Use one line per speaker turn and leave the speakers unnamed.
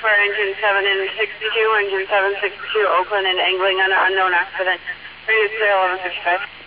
engine 7 in 62, engine 762, Oakland and angling on an unknown accident. Radio 1155.